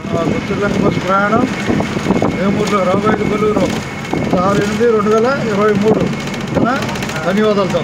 గుర్తులకు bus ప్రయాణం. వేమూరులో రాబోయేది కొల్లూరు ఆరు ఎనిమిది రెండు వేల ఇరవై మూడు. ధన్యవాదాలతో